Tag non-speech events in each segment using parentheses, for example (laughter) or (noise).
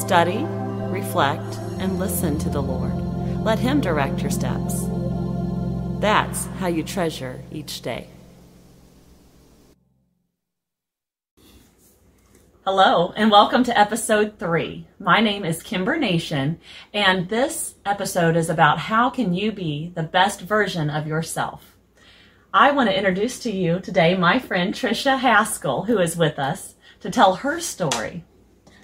Study, reflect, and listen to the Lord. Let Him direct your steps. That's how you treasure each day. Hello, and welcome to episode three. My name is Kimber Nation, and this episode is about how can you be the best version of yourself. I want to introduce to you today my friend Tricia Haskell, who is with us to tell her story.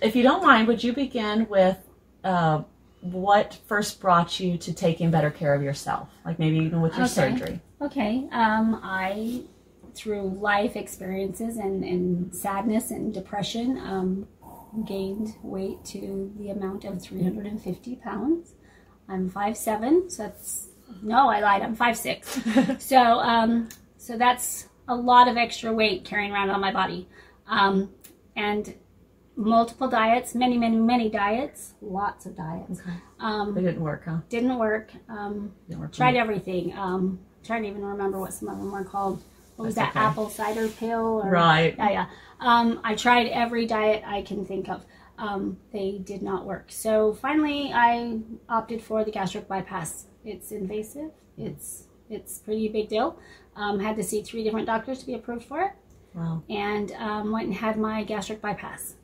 If you don't mind, would you begin with uh, what first brought you to taking better care of yourself, like maybe even with your Okay. surgery? Okay. Um, I, through life experiences and, and sadness and depression, um, gained weight to the amount of 350 pounds. I'm 5'7", so that's, no, I lied, I'm 5'6". (laughs) so, um, so that's a lot of extra weight carrying around on my body. Um, and multiple diets, many, many, many diets, lots of diets. Okay. Um, They didn't work, huh? didn't work. Um, Didn't work. tried me. everything. Um, trying to even remember what some of them were called. What was That's that okay. apple cider pill? Or, Right. Yeah, yeah. Um, I tried every diet I can think of. Um, they did not work. So finally, I opted for the gastric bypass. It's invasive. It's it's pretty big deal. Um, had to see three different doctors to be approved for it, Wow. and um, went and had my gastric bypass.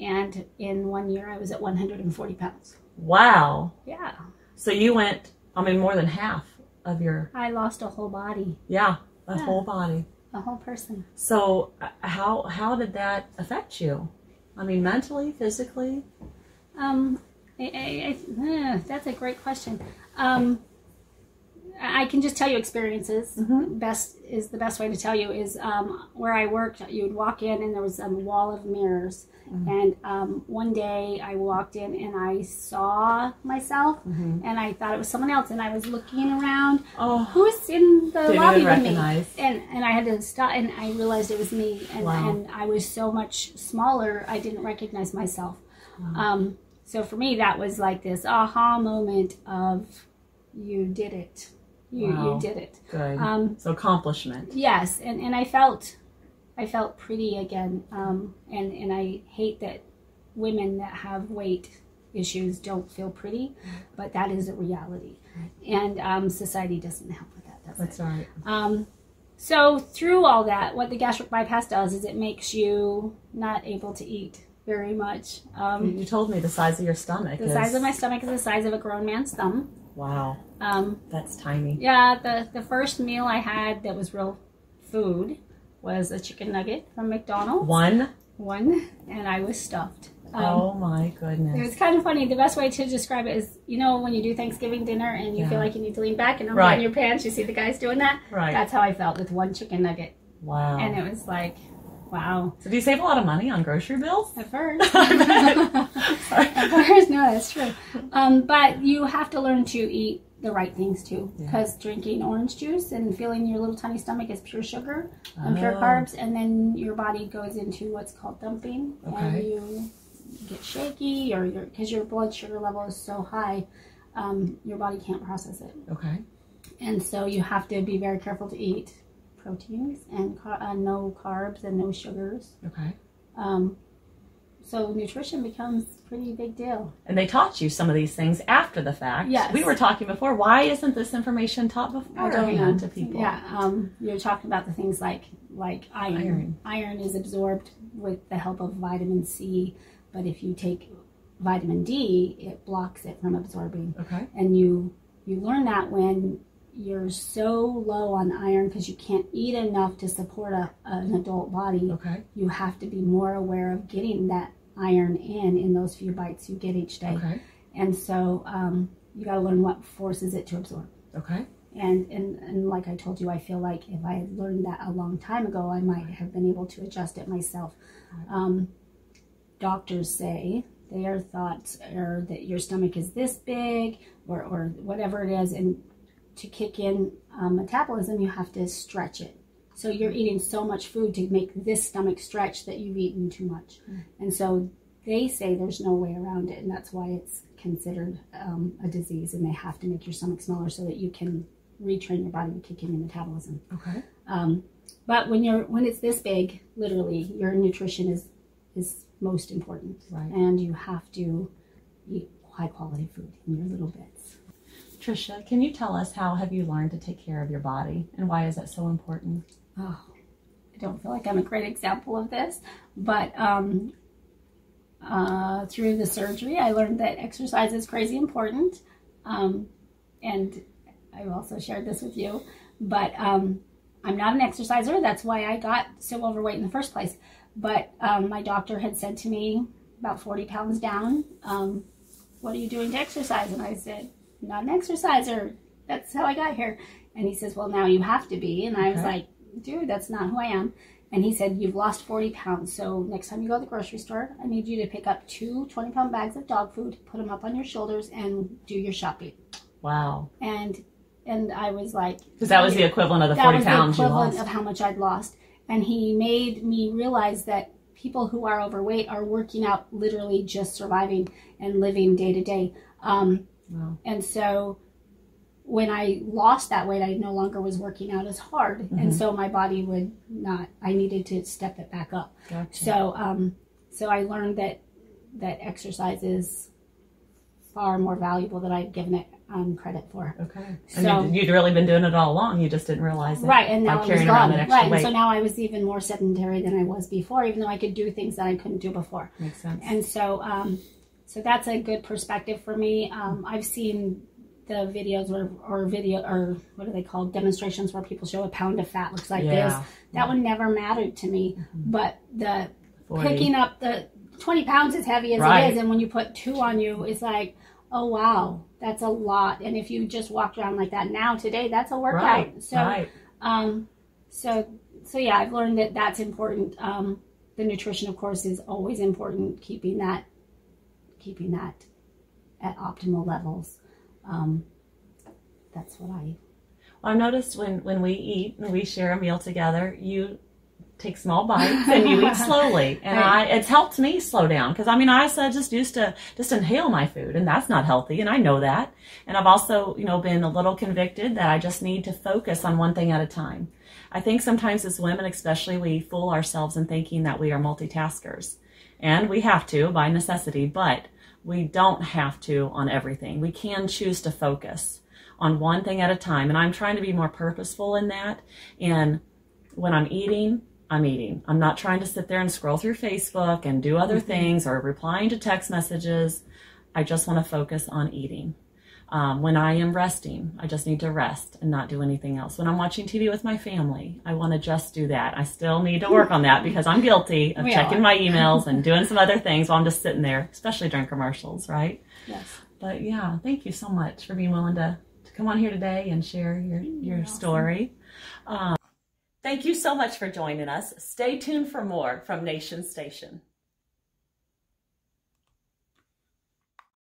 And in one year, I was at 140 pounds. Wow. Yeah, So you went, I mean, more than half of your, I lost a whole body, yeah, a Yeah. whole body. a whole person. So uh, how how did that affect you? I mean, mentally, physically? Um, I, I, I, uh, that's a great question. Um, I can just tell you experiences. Mhm. Best is the best way to tell you is um, where I worked. You would walk in and there was a wall of mirrors. And um, one day I walked in and I saw myself and I thought it was someone else. And I was looking around. Oh, Who's in the Didn't lobby with me? And and I had to stop and I realized it was me. And Wow. and I was so much smaller. I didn't recognize myself. Um, so for me, that was like this aha moment of you did it. You Wow. you did it. good. Um, so accomplishment. yes, and and I felt I felt pretty again. Um, and and I hate that women that have weight issues don't feel pretty, but that is a reality, and um, society doesn't help with that. Does it? That's right. Um, so through all that, what the gastric bypass does is it makes you not able to eat very much. You, Um, you told me the size of your stomach. the is, size of my stomach is the size of a grown man's thumb. Wow, Um, that's tiny. yeah, the the first meal I had that was real food was a chicken nugget from McDonald's. One. One, and I was stuffed. Um, oh my goodness. It was kind of funny. The best way to describe it is, you know, when you do Thanksgiving dinner and you Yeah. feel like you need to lean back and Right. unbutton your pants, you see the guys doing that. Right. That's how I felt with one chicken nugget. wow. and it was like, wow. so do you save a lot of money on grocery bills? At first, (laughs) (laughs) at first, no, that's true. Um, but you have to learn to eat the right things too, Yeah. because drinking orange juice and filling your little tiny stomach is pure sugar and pure Oh. carbs, and then your body goes into what's called dumping, and you get shaky, or your because your blood sugar level is so high, um, your body can't process it. Okay. and so you have to be very careful to eat proteins and car- uh, no carbs and no sugars. Okay. Um, so nutrition becomes pretty big deal. And they taught you some of these things after the fact. Yes. We were talking before. Why isn't this information taught beforehand to people? Yeah, um, you're talking about the things like like iron. Iron. Iron is absorbed with the help of vitamin C, but if you take vitamin D, it blocks it from absorbing. Okay. and you you learn that when you're so low on iron because you can't eat enough to support a, an adult body Okay. you have to be more aware of getting that iron in in those few bites you get each day Okay. and so um, you got to learn what forces it to absorb Okay. and, and and like i told you i feel like if i had learned that a long time ago i might have been able to adjust it myself um, doctors say their thoughts are that your stomach is this big or, or whatever it is and to kick in um, metabolism you have to stretch it so you're eating so much food to make this stomach stretch that you've eaten too much and so they say there's no way around it and that's why it's considered um, a disease and they have to make your stomach smaller so that you can retrain your body to kick in your metabolism Okay. um, but when you're when it's this big, literally, your nutrition is is most important. Right. And you have to eat high quality food in your little bits. Tricia, can you tell us how have you learned to take care of your body and why is that so important? Oh, I don't feel like I'm a great example of this, but um, uh, through the surgery, I learned that exercise is crazy important. Um, and I've also shared this with you, but um, I'm not an exerciser. That's why I got so overweight in the first place. But um, my doctor had said to me, about 40 pounds down, um, what are you doing to exercise? And I said, not an exerciser. That's how I got here. And he says, well, now you have to be. And I was Okay. like, dude, that's not who I am. And he said, you've lost 40 pounds. So next time you go to the grocery store, I need you to pick up two 20 pound bags of dog food, put them up on your shoulders and do your shopping. Wow. And, and I was like, Because that was the equivalent of the that 40 was pounds the you equivalent lost. of how much I'd lost. And he made me realize that people who are overweight are working out literally just surviving and living day to day. Um, Wow. and so when I lost that weight, I no longer was working out as hard. Mm-hmm. And so my body would not, I needed to step it back up. Gotcha. So, um, so I learned that, that exercise is far more valuable than I'd given it um, credit for. okay. So- and you'd, you'd really been doing it all along. You just didn't realize it. Right, and now I was carrying around gone. Right, and so now I was even more sedentary than I was before, even though I could do things that I couldn't do before. Makes sense. And so, um, so that's a good perspective for me. Um, I've seen the videos or, or video or what are they called demonstrations where people show a pound of fat looks like Yeah. this. That one never mattered to me, but the 40. picking up the 20 pounds as heavy as Right. it is and when you put two on you it's like oh wow that's a lot and if you just walked around like that now today that's a workout Right. so right. um so so yeah i've learned that that's important um the nutrition of course is always important keeping that keeping that at optimal levels um that's what i Well, I've noticed when, when we eat and we share a meal together, you take small bites and you eat (laughs) slowly. And I, it's helped me slow down because I mean, I said just used to just inhale my food and that's not healthy. And I know that. And I've also, you know, been a little convicted that I just need to focus on one thing at a time. I think sometimes as women, especially, we fool ourselves in thinking that we are multitaskers and we have to by necessity, but we don't have to on everything. We can choose to focus on one thing at a time. And I'm trying to be more purposeful in that. And when I'm eating, I'm eating. I'm not trying to sit there and scroll through Facebook and do other mm-hmm. things or replying to text messages. I just want to focus on eating. Um, when I am resting, I just need to rest and not do anything else. When I'm watching TV with my family, I want to just do that. I still need to work on that because I'm guilty of We checking are. my (laughs) emails and doing some other things while I'm just sitting there, especially during commercials, right? yes But yeah, thank you so much for being willing to, to come on here today and share your, your awesome. story. Um, thank you so much for joining us. Stay tuned for more from Nation Station.